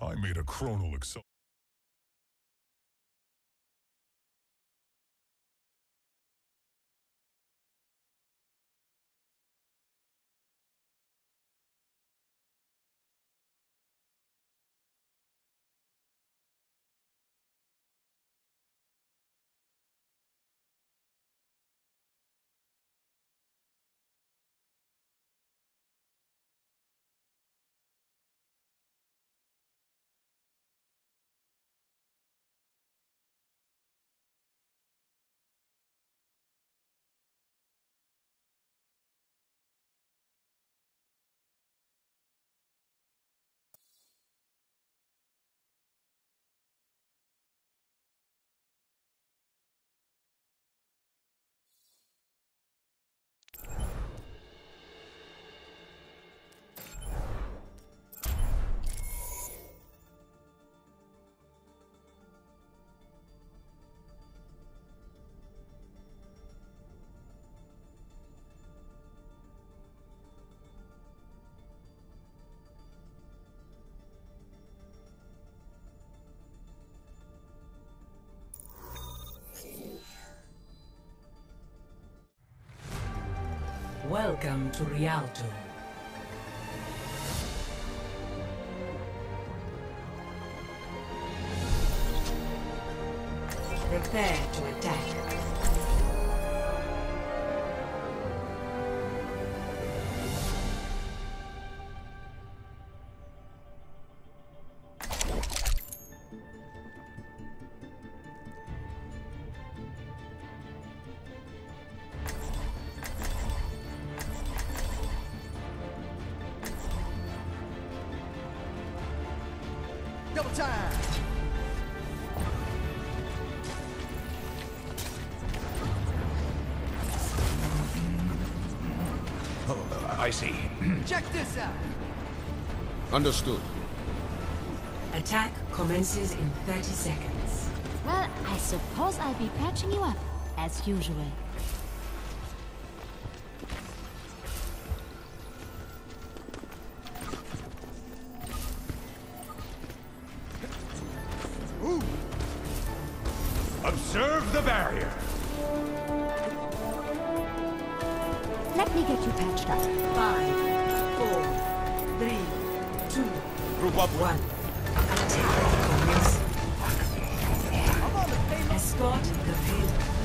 I made a chronal accel- Welcome to Rialto. Prepare to attack. Double time! Oh, I see. Check this out! Understood. Attack commences in 30 seconds. Well, I suppose I'll be patching you up, as usual. Observe the barrier. Let me get you patched up. Five, four, three, two, Group up. one. Attack. Escort the payload.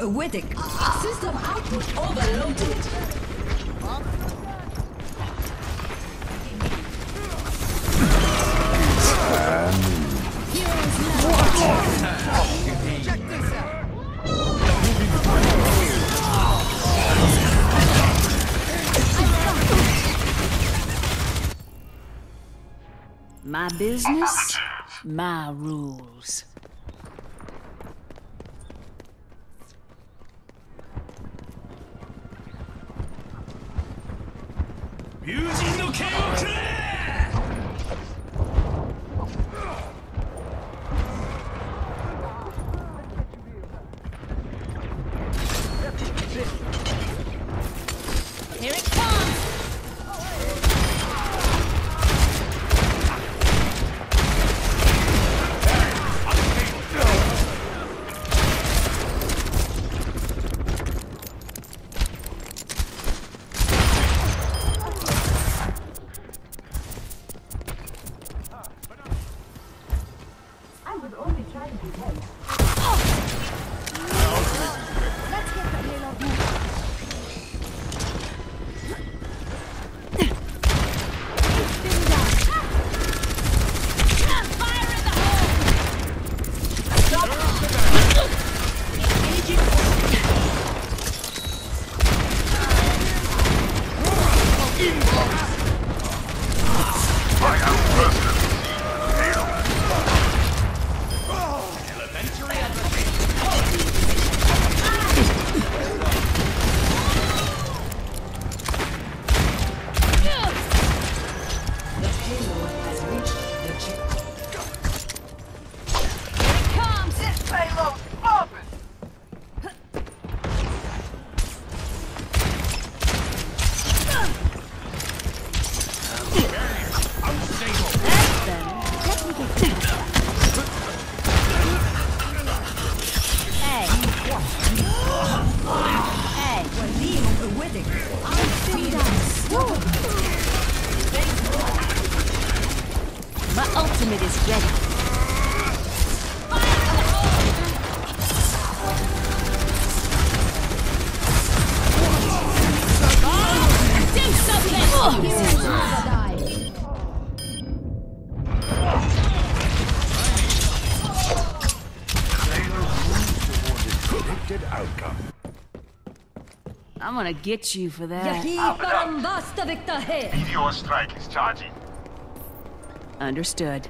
System output overloaded. My business, my rules. Gonna get you for that. Yahi parambasta viktahe. Meteor strike is charging. Understood.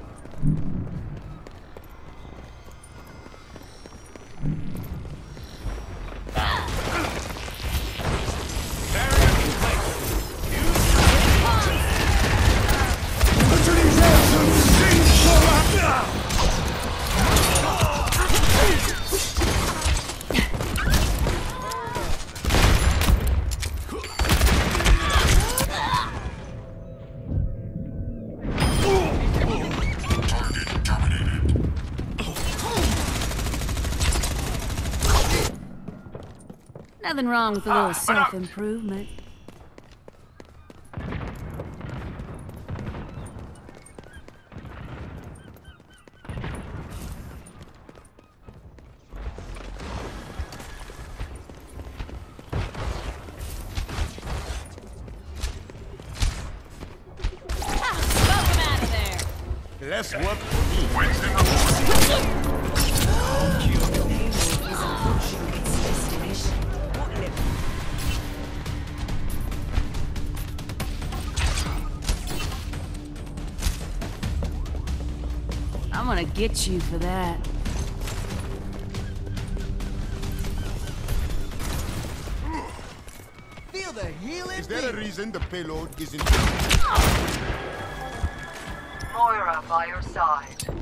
Nothing wrong with a little ah, self-improvement. Less work. Wins in gonna get you for that. Feel the healing Is there a reason the payload isn't... Moira by your side.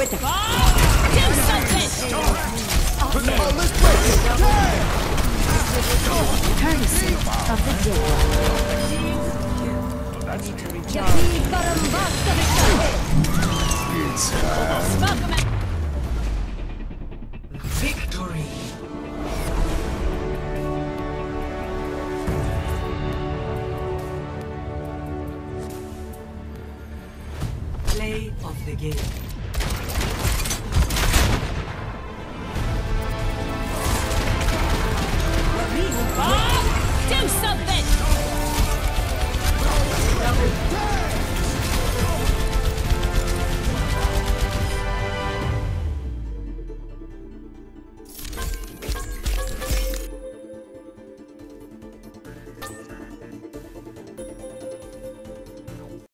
with it. Oh, do something! Put them on this Courtesy of the day. A dream. 啊！